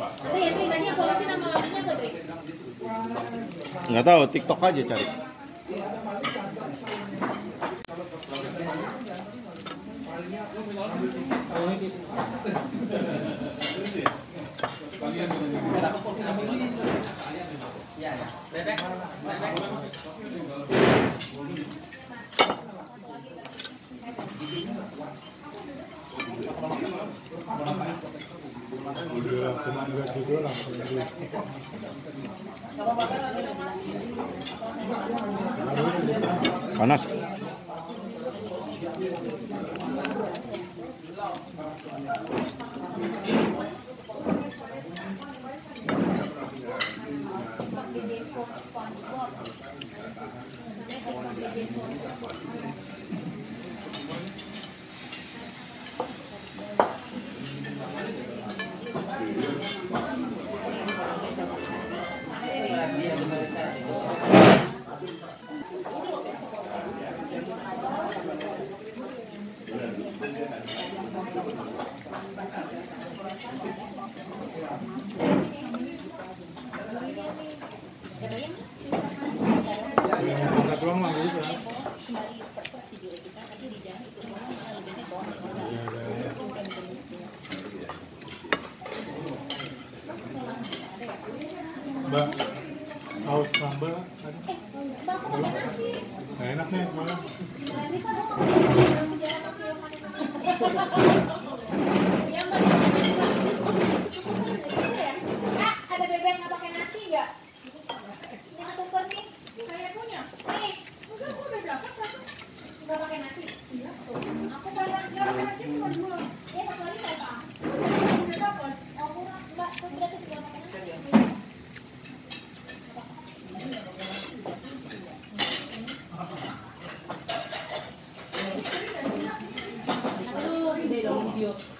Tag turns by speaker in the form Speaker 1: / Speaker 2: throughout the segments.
Speaker 1: nama lagunya apa, Dri?
Speaker 2: Nggak tahu, TikTok aja cari.
Speaker 3: Udah
Speaker 4: cuma dua juga langsung
Speaker 2: Panas.
Speaker 1: yang kita Mbak,
Speaker 4: saus sambal ada?
Speaker 5: Bang, aku pakai
Speaker 1: nasi.
Speaker 4: Nggak enak nih malah.
Speaker 1: Nanti kan aku mau jalan kaki yang mana? Iya, Mbak. Kak, ada bebek nggak pakai nasi nggak? Ini tuker nih.
Speaker 5: Saya punya.
Speaker 1: Nih,
Speaker 5: masa aku udah dapat satu?
Speaker 1: Nggak pakai nasi?
Speaker 5: Iya.
Speaker 1: Aku pakai pakai nasi
Speaker 5: apa?
Speaker 1: Tuh tidak pakai nasi. Video.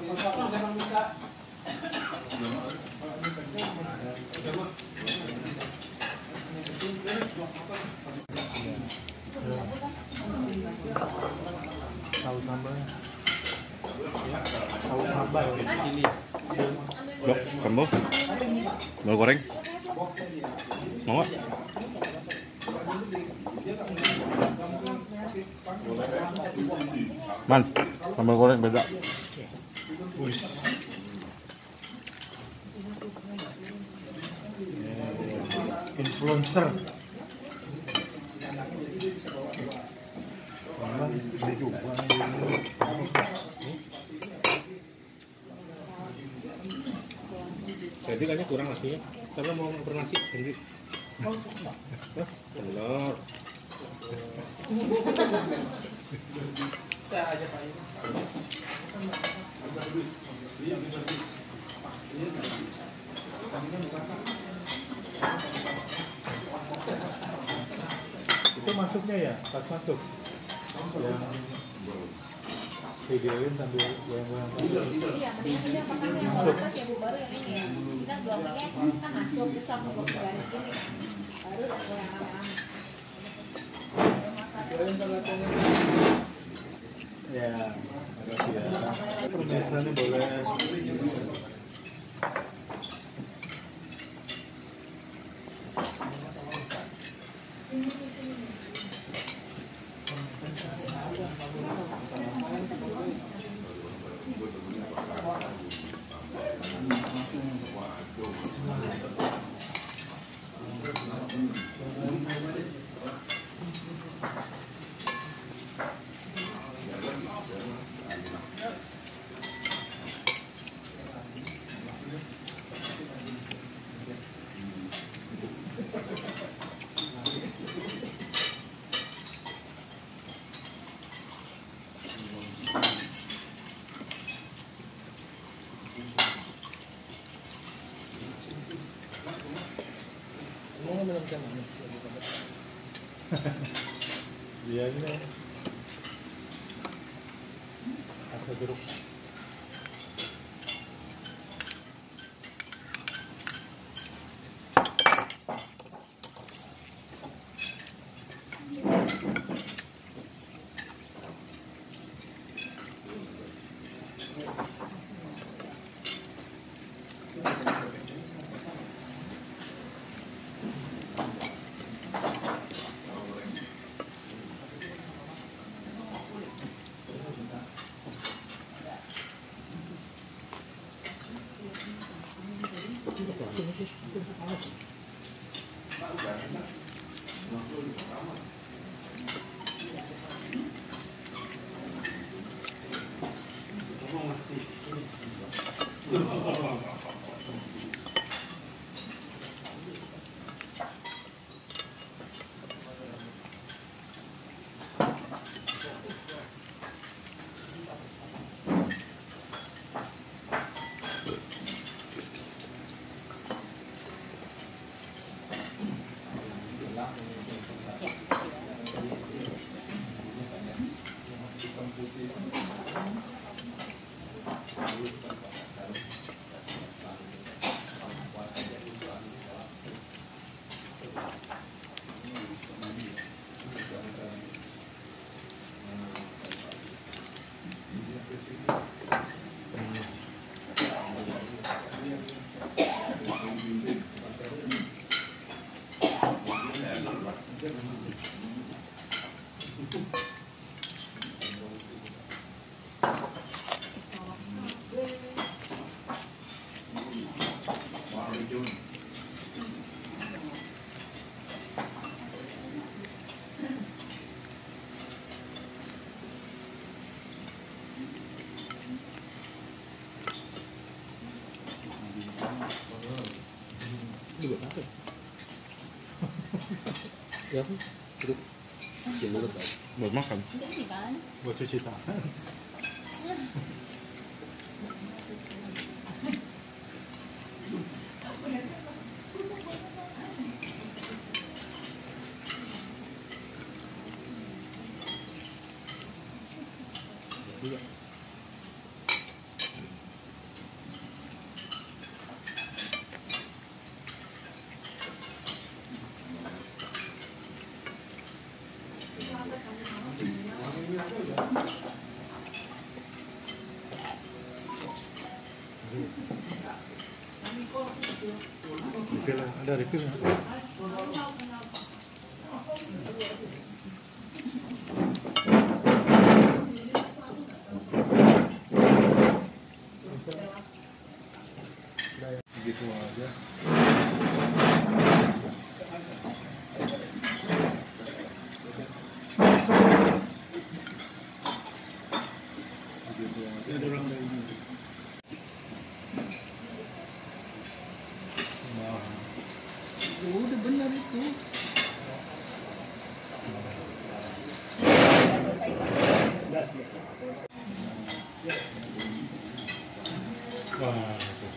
Speaker 3: Saus
Speaker 4: sambal.
Speaker 6: Saus sambal.
Speaker 1: Dok, sambal.
Speaker 2: Sambal goreng. Mau nggak?
Speaker 1: Man,
Speaker 2: sambal goreng beda.
Speaker 4: Wis. Influencer.
Speaker 1: Jadi kayaknya kurang nasinya.
Speaker 2: Karena mau bernasi sendiri. Telur.
Speaker 4: Itu masuknya ya pas masuk yang videoin sambil goyang-goyang Iya,
Speaker 1: mendingan udah pertama yang kalau ya bu baru yang ini ya. Kita gelombangnya kan masuk terus langsung ke garis gini kan. Baru lah yang rame-rame.
Speaker 4: Ya. Makasih ya permisannya boleh
Speaker 6: 하면은 그냥
Speaker 3: 많이 쓰는
Speaker 4: 미안해. 가서 들어.
Speaker 1: 这个是，这个是啥？那不白的吗？啊，
Speaker 6: 就是白的嘛。哈哈哈！哈哈。
Speaker 5: Dia ini rasa jeruk. Ini buat apa? Ya, duduk.
Speaker 1: Di mulut tau.
Speaker 2: Buat makan.
Speaker 1: Ini kan?
Speaker 4: Buat cuci tangan. Refill, ada refill. Udah benar itu. Wah, itu.